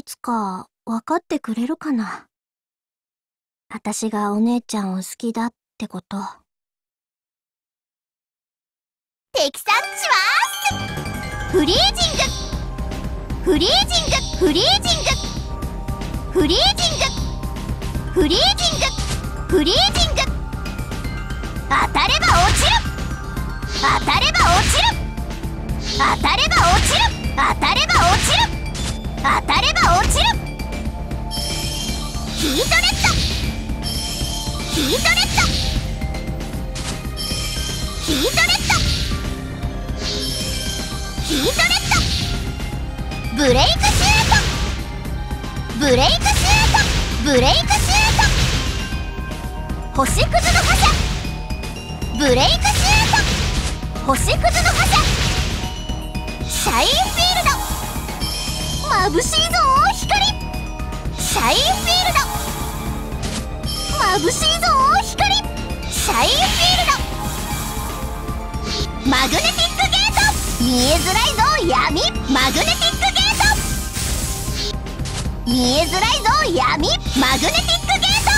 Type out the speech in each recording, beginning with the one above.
いつか分かってくれるかな。私がお姉ちゃんを好きだってこと。敵察知はフリージング。フリージング。フリージング。フリージング。フリージング。フリージング。当たれば落ちる。当たれば落ちる。当たれば落ちる。当たれば落ちる。当たヒートレッド。ヒートレッド。ヒートレッド。ブレイクシュート。ブレイクシュート。ブレイクシュート。星屑の覇者。ブレイクシュート。星屑の覇者。シャインフィールド。眩しいぞ光。シャインフィールド。眩しいぞ。シャインフィールド。マグネティックゲート。見えづらいぞ闇。マグネティックゲート。見えづらいぞ闇マグネティックゲート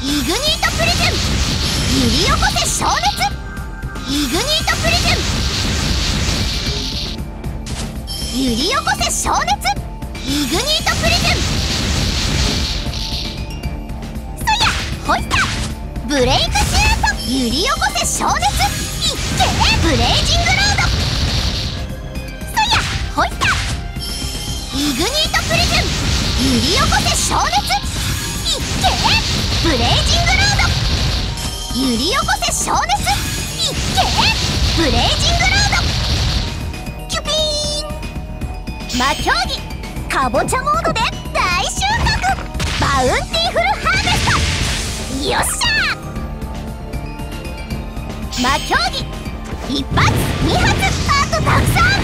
イグニートプリズム。揺り起こせ消熱イグニートプリズム。揺り起こせ消熱ブレイクシュート揺り起こせ消熱いっけブレイジングロードそやほいったイグニートプリズム揺り起こせ消熱いっけブレイジングロード揺り起こせ消熱いっけブレイジングロードキュピーン魔競技かぼちゃモードで大収穫バウンティフルハーベストよし魔競技一発二発あとたくさん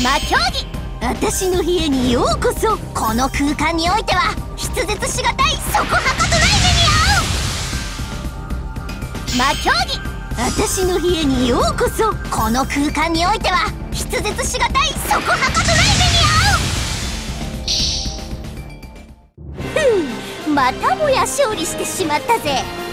魔競技私の部屋にようこそこの空間においては筆舌しがたいそこはかとない目に遭う魔競技私の部屋にようこそこの空間においては筆舌しがたいそこはかとまたもや勝利してしまったぜ。